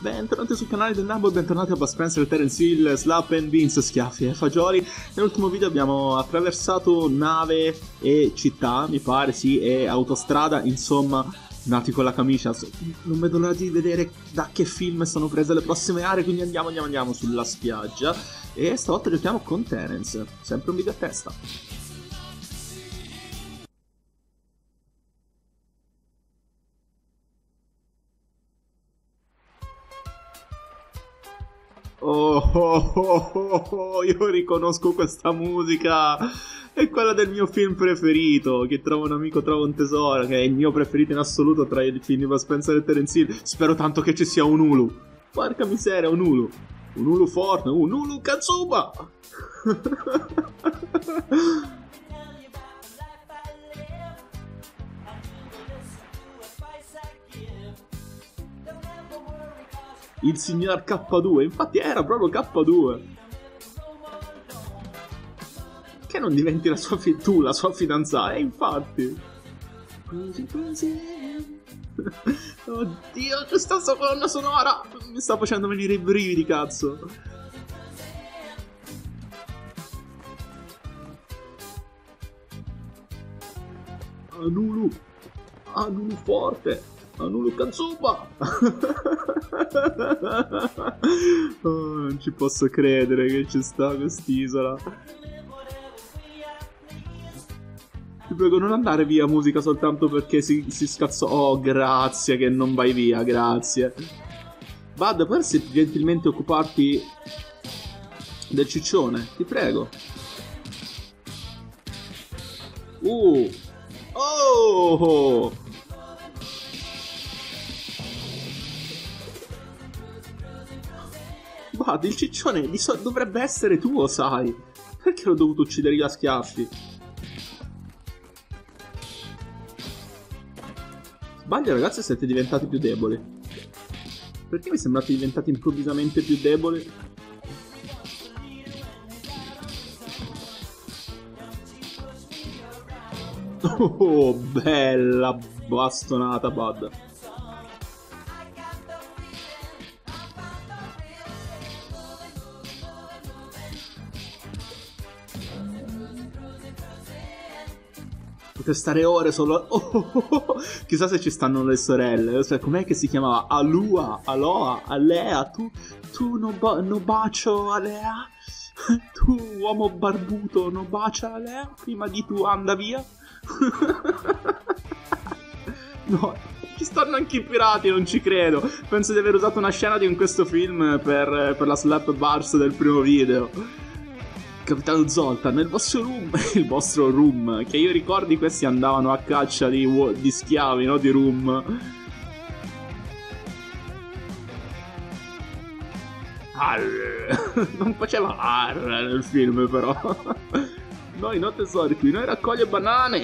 Bentornati sul canale del Nabo, bentornati a Bud Spencer, Terence Hill, Slap and Beans, Schiaffi e Fagioli. Nell'ultimo video abbiamo attraversato nave e città, mi pare, sì, e autostrada, insomma, nati con la camicia. Non vedo l'ora di vedere da che film sono prese le prossime aree, quindi andiamo, andiamo, andiamo sulla spiaggia. E stavolta giochiamo con Terence, sempre un video a testa. Oh, oh, oh, oh, io riconosco questa musica. È quella del mio film preferito. Che trova un amico, trova un tesoro. Che è il mio preferito in assoluto tra i film di Spencer e Terence Hill. Spero tanto che ci sia un Ulu. Porca miseria, un Ulu. Un Ulu forte, un Ulu Kazuba. il signor K2. Infatti era proprio K2. Che non diventi la sua fi- tu la sua fidanzata, eh, infatti. Oddio, questa colonna sonora mi sta facendo venire i brividi, cazzo. Anulu. Anulu forte. Anulu Kazuba. oh, non ci posso credere che ci sta quest'isola. Ti prego non andare via musica soltanto perché si, si scazzò. Oh, grazie che non vai via, grazie. Bud, potresti gentilmente occuparti del ciccione? Ti prego. Uh. Oh! Bud, il ciccione so- dovrebbe essere tuo, sai. Perché l'ho dovuto uccidere io a schiaffi? Sbaglio, ragazzi, siete diventati più deboli. Perché mi sembrate diventati improvvisamente più deboli? Oh, bella bastonata, Bud. Potete stare ore solo. Oh, oh, oh, Chissà se ci stanno le sorelle. Cioè, com'è che si chiamava? Alua, Aloa, Alea. Tu, tu no, ba- no bacio Alea? Tu, uomo barbuto, no bacia Alea? Prima di tu anda via? no, ci stanno anche i pirati, non ci credo. Penso di aver usato una scena di questo film per, per la slap bars del primo video. Capitano Zoltan, nel vostro room, il vostro room, che io ricordi questi andavano a caccia di, di schiavi, no? Di room. Arr. Non faceva arr nel film però. Noi no tesori qui, noi raccoglie banane.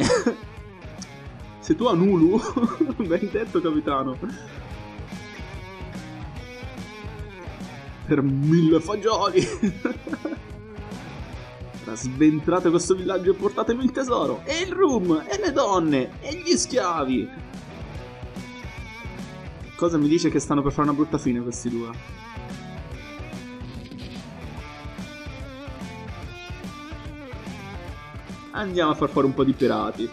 Se tu Anulu, ben detto capitano. Per mille fagioli sventrate questo villaggio e portatemi il tesoro, e il room, e le donne, e gli schiavi. Cosa mi dice che stanno per fare una brutta fine questi due? Andiamo a far fuori un po' di pirati.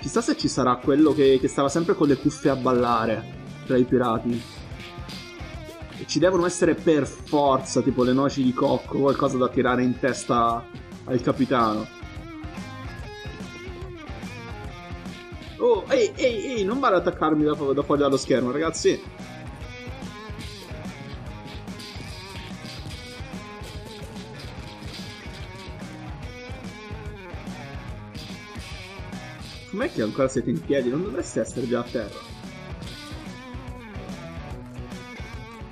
Chissà se ci sarà quello che, che stava sempre con le cuffie a ballare tra i pirati ci devono essere per forza tipo le noci di cocco, qualcosa da tirare in testa al capitano. Oh, ehi, ehi, ehi, non vale attaccarmi da, da fuori dallo schermo, ragazzi. Com'è che ancora siete in piedi? Non dovreste essere già a terra.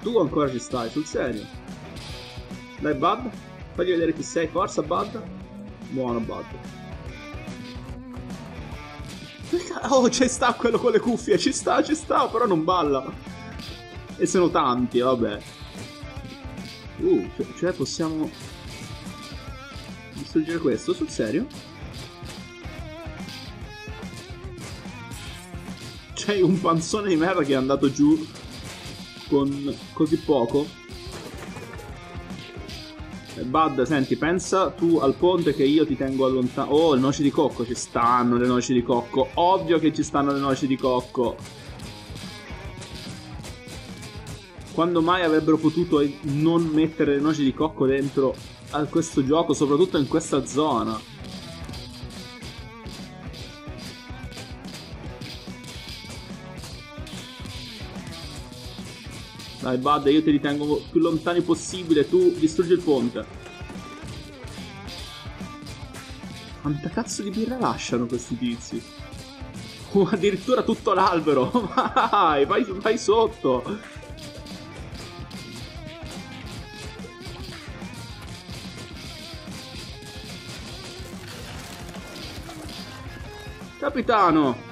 Tu ancora ci stai, sul serio. Dai, Bud. Fagli vedere chi sei. Forza, Bud. Buono, Bud. Oh, ci sta quello con le cuffie. Ci sta, ci sta, però non balla. E sono tanti, vabbè. Uh, cioè, cioè possiamo... Distruggere questo, sul serio? C'hai un panzone di merda che è andato giù con così poco. Eh, Bud, senti, pensa tu al ponte che io ti tengo allontano. Oh, le noci di cocco, ci stanno le noci di cocco. Ovvio che ci stanno le noci di cocco. Quando mai avrebbero potuto non mettere le noci di cocco dentro a questo gioco, soprattutto in questa zona? Dai, Bud, io ti ritengo più lontani possibile. Tu distruggi il ponte. Quanta cazzo di birra lasciano questi tizi? Oh, addirittura tutto l'albero. Vai, vai, vai sotto. Capitano!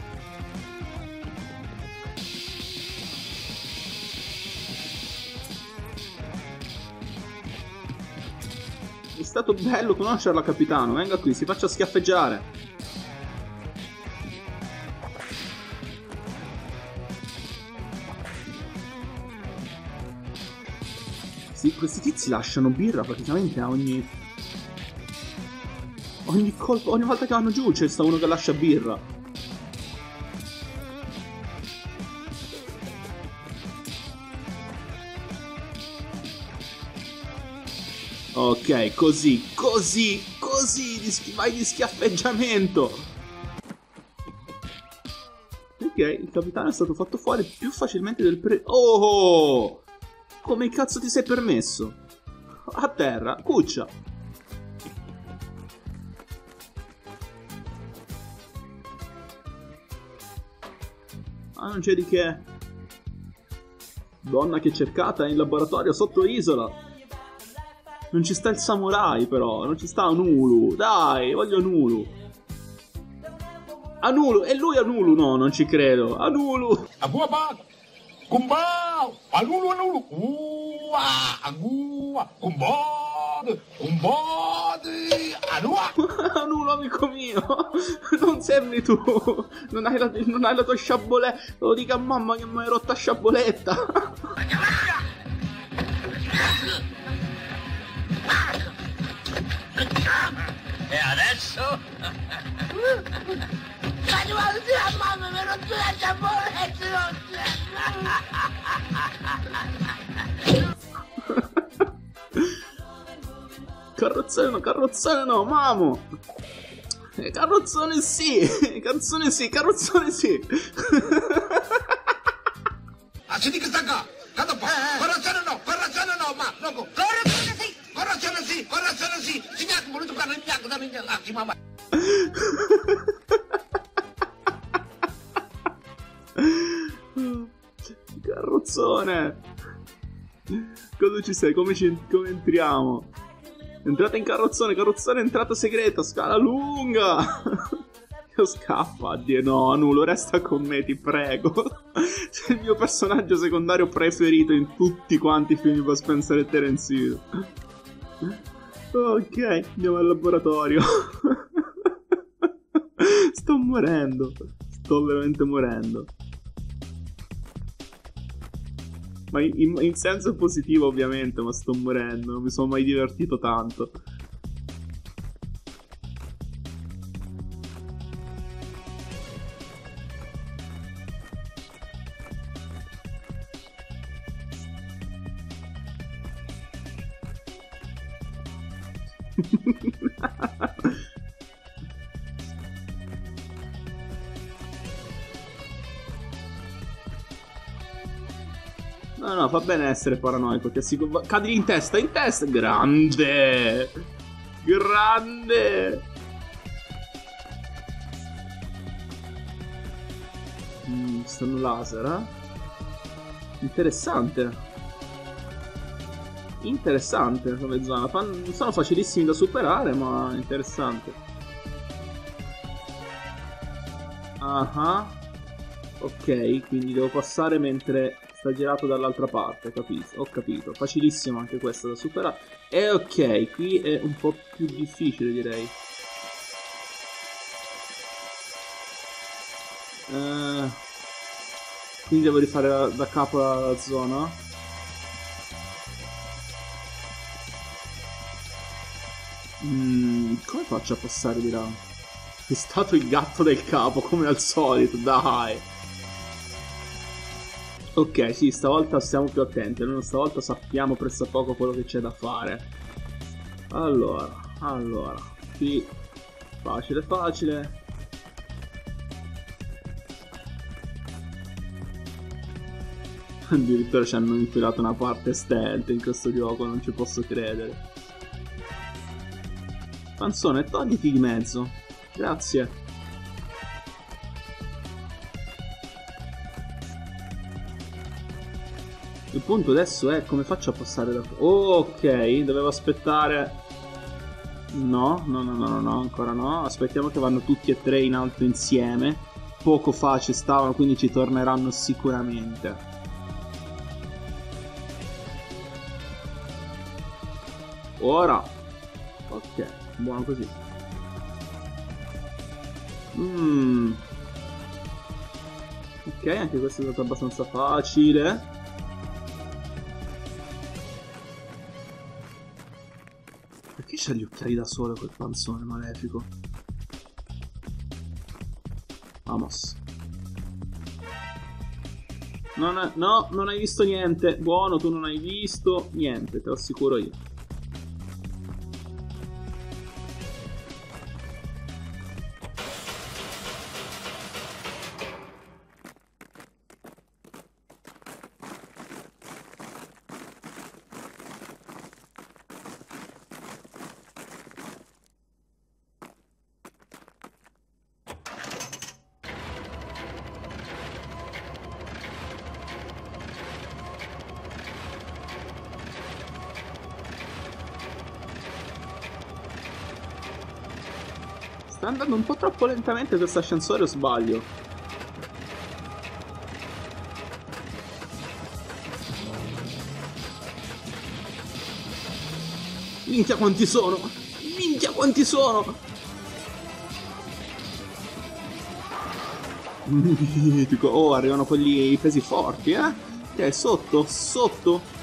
Stato bello conoscerla, capitano. Venga qui, si faccia schiaffeggiare. Sì, questi tizi lasciano birra praticamente a ogni... Ogni colpo, ogni volta che vanno giù c'è sta uno che lascia birra. Ok, così, così, così, vai di schiaffeggiamento. Ok, il capitano è stato fatto fuori più facilmente del pre... Oh! Come cazzo ti sei permesso? A terra, cuccia. Ah, non c'è di che. Donna che cercata in laboratorio sotto isola. Non ci sta il samurai però, non ci sta Anulu. Dai, voglio Anulu. Anulu, e lui Anulu? No, non ci credo. Anulu. Agua Kumbao! Anulu, Anulu! Ua! Agua! Kumbad! Kumbad! Anua! Anulu, amico mio! Non sembri tu! Non hai la, non hai la tua sciaboletta! Lo dica a mamma che mi hai rotta sciaboletta! E adesso? Faccio male a mamma, mi rotto la ciaboletta, Carrozzone no, carrozzone no, mamo! Eh, carrozzone sì! Carrozzone sì, carrozzone sì! Ah, si dica sta qua! Cado pa! Carrozzone no, carrozzone no, ma! No, Correzione sì, correzione sì, signore, voluto fare il bianco da me, attimo, mamma. Carrozzone! Cosa ci sei? Come, ci, come entriamo? Entrata in carrozzone, carrozzone, entrata segreta, scala lunga! Io scappa, addio, no, Nulo, resta con me, ti prego. Sei il mio personaggio secondario preferito in tutti quanti i film di Spencer e Terence Hill. Ok, andiamo al laboratorio. Sto morendo. Sto veramente morendo. Ma in, in, senso positivo ovviamente, ma sto morendo. Non mi sono mai divertito tanto. Fa bene essere paranoico. Ti assicuro. Cadi in testa, in testa. Grande. Grande. Mm, laser, eh? Interessante. Interessante come zona. Non sono facilissimi da superare, ma interessante. Ah. Ok, quindi devo passare mentre sta girato dall'altra parte, capito? Ho capito. Facilissimo anche questo da superare. E ok, qui è un po' più difficile direi. Uh, Quindi devo rifare da, da capo la zona. Mm, come faccio a passare di là? È stato il gatto del capo, come al solito, dai. Ok, sì, stavolta stiamo più attenti, almeno stavolta sappiamo presso a poco quello che c'è da fare. Allora, allora, qui facile facile. Addirittura ci hanno infilato una parte stealth in questo gioco, non ci posso credere. Panzone, togliti di mezzo. Grazie. Punto adesso è come faccio a passare da... Oh, ok, dovevo aspettare... No, no, no, no, no, ancora no. Aspettiamo che vanno tutti e tre in alto insieme. Poco fa ci stavano, quindi ci torneranno sicuramente. Ora. Ok, buono così. Mmm. Ok, anche questo è stato abbastanza facile. C'ha gli occhiali da sole quel panzone malefico? Vamos. Non no, non hai visto niente. Buono, tu non hai visto niente, te lo assicuro io. Sta andando un po' troppo lentamente questo ascensore o sbaglio? Minchia quanti sono! Minchia quanti sono! Mitico. Oh, arrivano quelli pesi forti, eh? Ok, sotto, sotto.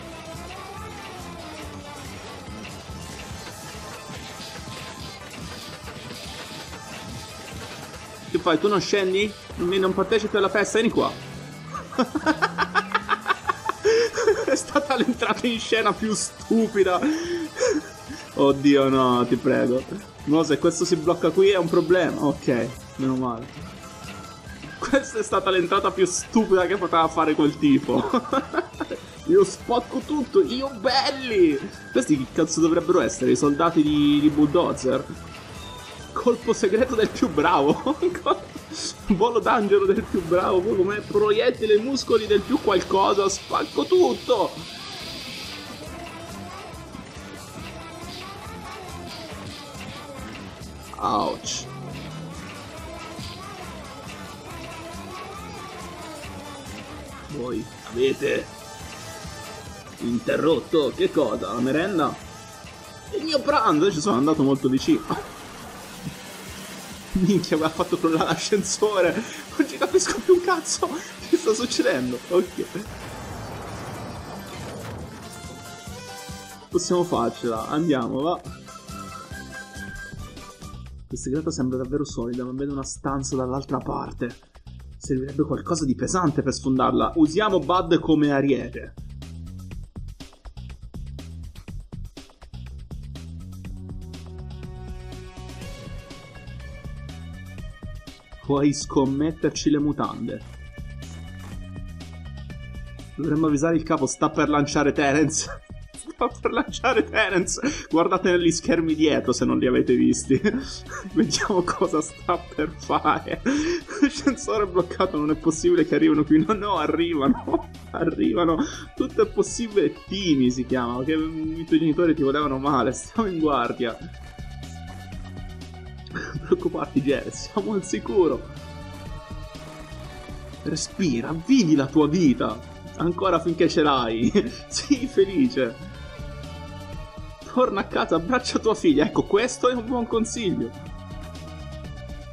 Che fai? Tu non scendi? Non partecipi alla festa? Vieni qua. È stata l'entrata in scena più stupida. Oddio no, ti prego. No, se questo si blocca qui è un problema. Ok, meno male. Questa è stata l'entrata più stupida che poteva fare quel tipo. io spocco tutto, io belli! Questi che cazzo dovrebbero essere? I soldati di, di Bulldozer? Colpo segreto del più bravo. Volo d'angelo del più bravo. Poi come proiettile muscoli del più qualcosa. Spacco tutto. Ouch. Voi avete interrotto che cosa? La merenda? Il mio pranzo ci sono andato molto vicino. Minchia, mi ha fatto crollare l'ascensore. Non ci capisco più un cazzo. Che sta succedendo? Ok. Possiamo farcela. Andiamo, va. Questa grata sembra davvero solida, ma vedo una stanza dall'altra parte. Servirebbe qualcosa di pesante per sfondarla. Usiamo Bud come ariete. Puoi scommetterci le mutande. Dovremmo avvisare il capo, sta per lanciare Terence. sta per lanciare Terence. Guardate negli schermi dietro se non li avete visti. Vediamo cosa sta per fare. L'ascensore è bloccato, non è possibile che arrivino qui. No, no, arrivano. Arrivano. Tutto è possibile. Timi si chiama. Che i tuoi genitori ti volevano male. Stiamo in guardia preoccuparti, Jess, siamo al sicuro. Respira, vivi la tua vita. Ancora finché ce l'hai. Sii felice. Torna a casa, abbraccia tua figlia. Ecco, questo è un buon consiglio.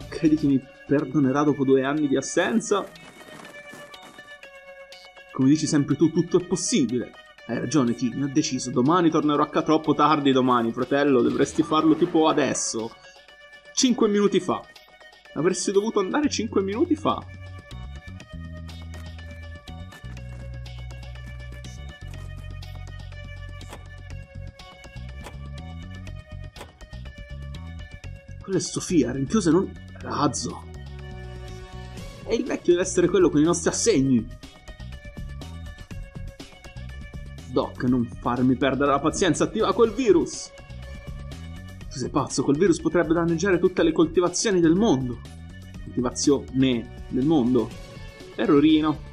Credi che mi perdonerà dopo due anni di assenza? Come dici sempre tu, tutto è possibile. Hai ragione, T, mi ho deciso. Domani tornerò a casa troppo tardi domani, fratello. Dovresti farlo tipo adesso. Cinque minuti fa. Avresti dovuto andare cinque minuti fa. Quella è Sofia, rinchiusa in un razzo. E il vecchio deve essere quello con i nostri assegni. Doc, non farmi perdere la pazienza, attiva quel virus. Tu sei pazzo, quel virus potrebbe danneggiare tutte le coltivazioni del mondo. Coltivazione del mondo. Errorino.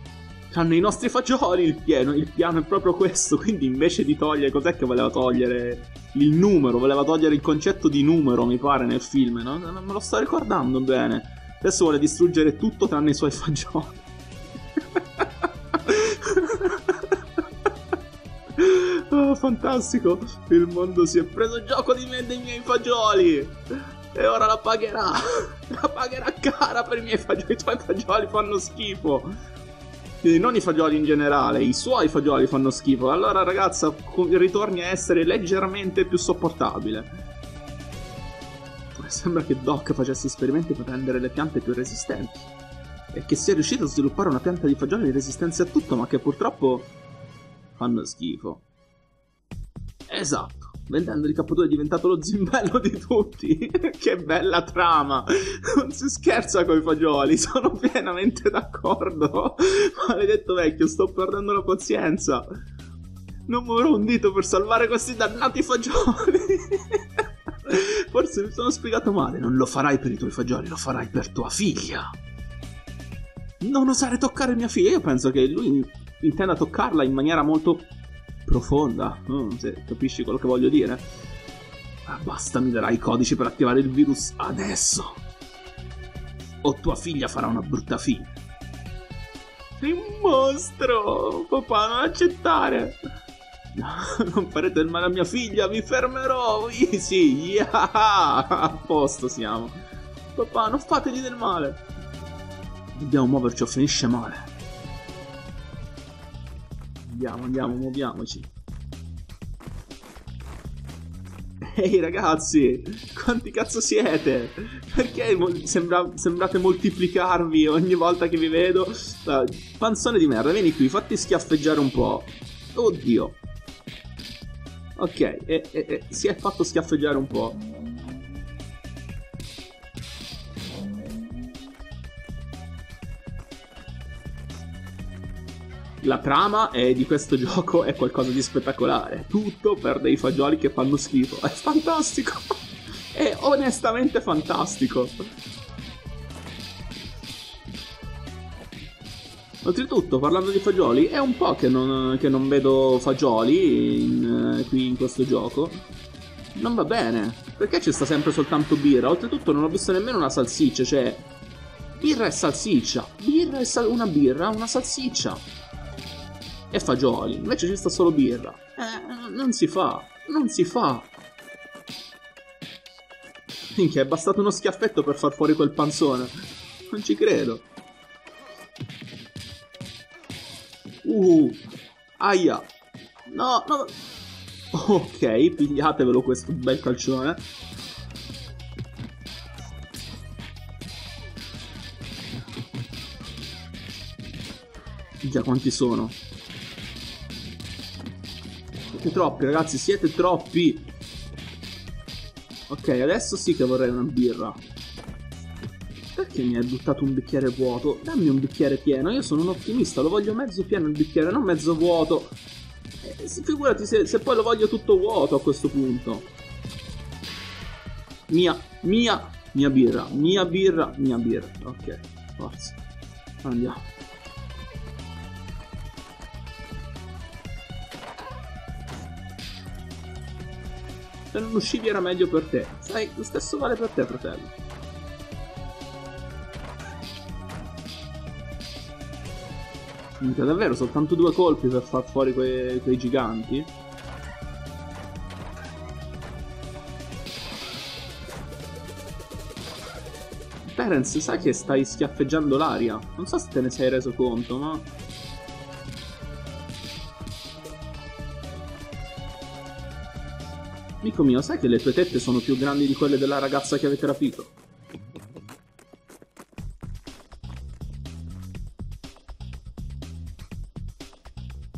Hanno i nostri fagioli il pieno, il piano è proprio questo, quindi invece di togliere, cos'è che voleva togliere? Il numero, voleva togliere il concetto di numero, mi pare, nel film, no? Non me lo sto ricordando bene. Adesso vuole distruggere tutto tranne i suoi fagioli. Fantastico! Il mondo si è preso gioco di me e dei miei fagioli! E ora la pagherà! La pagherà cara per i miei fagioli! I tuoi fagioli fanno schifo! Non i fagioli in generale, i suoi fagioli fanno schifo. Allora ragazza, ritorni a essere leggermente più sopportabile. Sembra che Doc facesse esperimenti per rendere le piante più resistenti. E che sia riuscito a sviluppare una pianta di fagioli resistente a tutto, ma che purtroppo fanno schifo. Esatto. Vendendo il capotone è diventato lo zimbello di tutti. che bella trama. Non si scherza con i fagioli, sono pienamente d'accordo. Maledetto vecchio, sto perdendo la pazienza. Non muoverò un dito per salvare questi dannati fagioli. Forse mi sono spiegato male. Non lo farai per i tuoi fagioli, lo farai per tua figlia. Non osare toccare mia figlia. Io penso che lui intenda toccarla in maniera molto profonda, mm, se capisci quello che voglio dire. Ah, basta, mi darai i codici per attivare il virus adesso. O tua figlia farà una brutta fine. Sei un mostro! Papà, non accettare! non farete del male a mia figlia, vi fermerò! Easy! Yeah! A posto siamo! Papà, non fategli del male! Dobbiamo muoverci o finisce male. Andiamo, andiamo, muoviamoci. Ehi ragazzi, quanti cazzo siete? Perché sembra, sembrate moltiplicarvi ogni volta che vi vedo? Uh, panzone di merda, vieni qui, fatti schiaffeggiare un po'. Oddio. Ok, e, e, e, si è fatto schiaffeggiare un po'. La trama è di questo gioco è qualcosa di spettacolare. Tutto per dei fagioli che fanno schifo. È fantastico. è onestamente fantastico. Oltretutto, parlando di fagioli, è un po' che non, che non vedo fagioli in, qui in questo gioco. Non va bene. Perché ci sta sempre soltanto birra? Oltretutto non ho visto nemmeno una salsiccia, cioè... Birra e salsiccia. Birra e sal- una birra, una salsiccia e fagioli. Invece ci sta solo birra. Eh, non si fa. Non si fa. Minchia, è bastato uno schiaffetto per far fuori quel panzone. Non ci credo. Uh. Aia. No, no. Ok, pigliatevelo questo bel calcione. Già quanti sono? Siete troppi, ragazzi, siete troppi. Ok, adesso sì che vorrei una birra. Perché mi hai buttato un bicchiere vuoto? Dammi un bicchiere pieno, io sono un ottimista, lo voglio mezzo pieno il bicchiere, non mezzo vuoto. Eh, figurati se, se poi lo voglio tutto vuoto a questo punto. Mia, mia, mia birra, mia birra, mia birra. Ok, forza. Andiamo. Se non uscivi era meglio per te. Sai, lo stesso vale per te, fratello. Minchia, davvero, soltanto due colpi per far fuori quei, quei giganti? Terence, sai che stai schiaffeggiando l'aria? Non so se te ne sei reso conto, ma... Amico mio, sai che le tue tette sono più grandi di quelle della ragazza che avete rapito?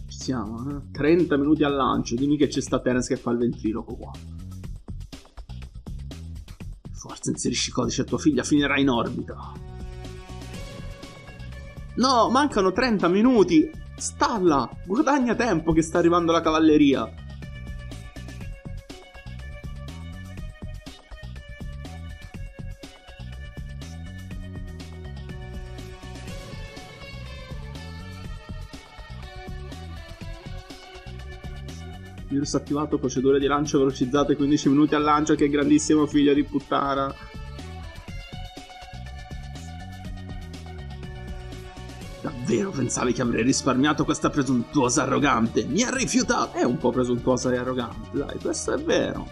Ci siamo, eh? 30 minuti al lancio. Dimmi che c'è sta Terence che fa il ventriloquo qua. Forza, inserisci codice a tua figlia, finirà in orbita. No, mancano 30 minuti. Stalla, guadagna tempo che sta arrivando la cavalleria. Virus attivato, procedure di lancio velocizzate, 15 minuti al lancio, che grandissimo figlio di puttana. Davvero pensavi che avrei risparmiato questa presuntuosa arrogante? Mi ha rifiutato! È un po' presuntuosa e arrogante, dai, questo è vero.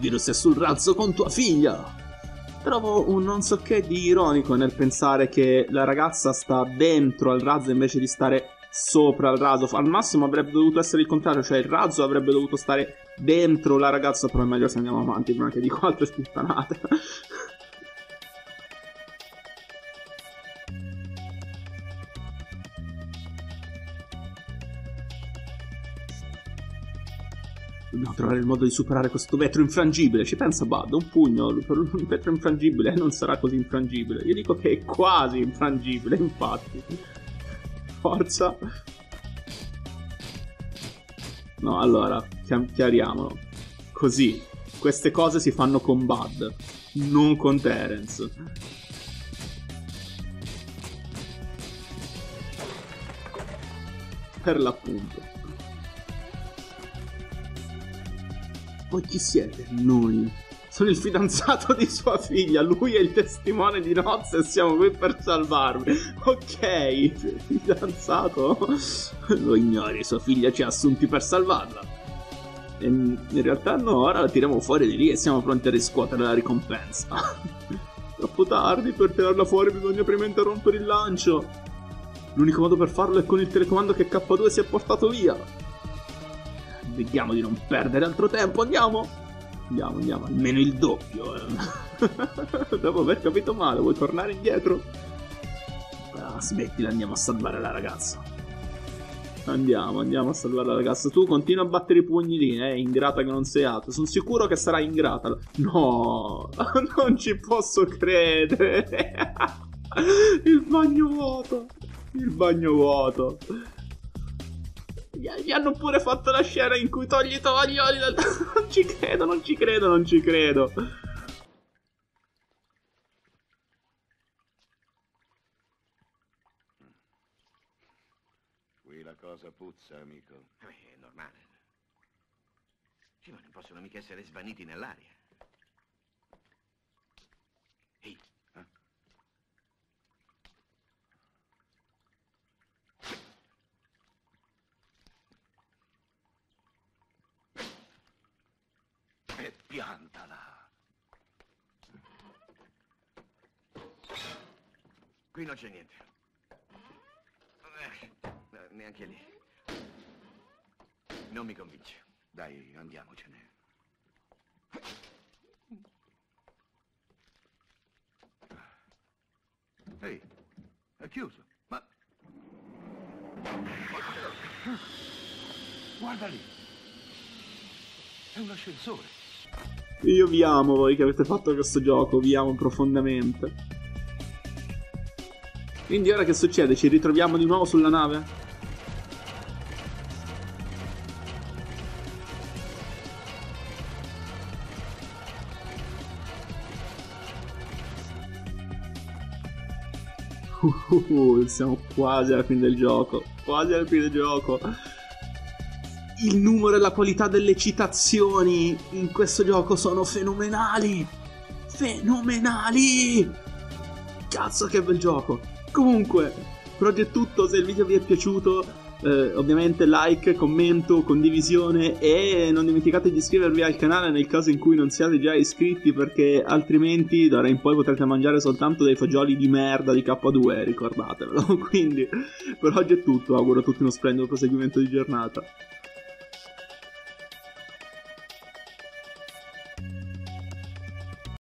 Virus è sul razzo con tua figlia! Trovo un non so che di ironico nel pensare che la ragazza sta dentro al razzo invece di stare sopra il razzo. Al massimo avrebbe dovuto essere il contrario, cioè il razzo avrebbe dovuto stare dentro la ragazza, però è meglio se andiamo avanti prima che dico altre sputtanate. Dobbiamo trovare il modo di superare questo vetro infrangibile. Ci pensa Bud, un pugno per un vetro infrangibile non sarà così infrangibile. Io dico che è quasi infrangibile, infatti forza. No, allora, chiariamolo. Così, queste cose si fanno con Bud, non con Terence. Per l'appunto. Poi chi siete noi? Sono il fidanzato di sua figlia, lui è il testimone di nozze e siamo qui per salvarmi. Ok, fidanzato? Lo ignori, sua figlia ci ha assunti per salvarla. E in realtà no, ora la tiriamo fuori di lì e siamo pronti a riscuotere la ricompensa. Troppo tardi, per tirarla fuori bisogna prima interrompere il lancio. L'unico modo per farlo è con il telecomando che K2 si è portato via. Vediamo di non perdere altro tempo, andiamo! Andiamo, andiamo, almeno il doppio. Eh. Dopo aver capito male, vuoi tornare indietro? Ah, smettila, andiamo a salvare la ragazza. Andiamo, andiamo a salvare la ragazza. Tu continua a battere i pugni lì, eh, ingrata che non sei altro. Sono sicuro che sarai ingrata. No, non ci posso credere. Il bagno vuoto. Il bagno vuoto. Gli hanno pure fatto la scena in cui togli i tovaglioli dal... Non ci credo, non ci credo, non ci credo. Qui la cosa puzza, amico. Eh, è normale. Sì, ma non possono mica essere svaniti nell'aria. Ehi, piantala. Qui non c'è niente. Eh, neanche lì. Non mi convince. Dai, andiamocene. Ehi, è chiuso. Ma... Guarda lì. È un ascensore. Io vi amo voi che avete fatto questo gioco, vi amo profondamente. Quindi ora che succede? Ci ritroviamo di nuovo sulla nave? Uh, siamo quasi alla fine del gioco. Quasi alla fine del gioco il numero e la qualità delle citazioni in questo gioco sono fenomenali. Fenomenali! Cazzo che bel gioco. Comunque, è tutto, se il video vi è piaciuto, eh, ovviamente like, commento, condivisione e non dimenticate di iscrivervi al canale nel caso in cui non siate già iscritti perché altrimenti d'ora in poi potrete mangiare soltanto dei fagioli di merda di K2, ricordatevelo. Quindi per oggi è tutto, auguro a tutti uno splendido proseguimento di giornata.